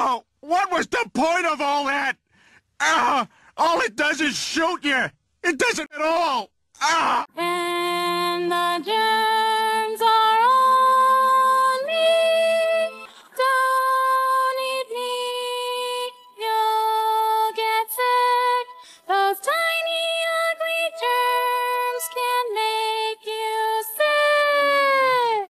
Oh, what was the point of all that? Ah, all it does is shoot you. It doesn't at all. Ah!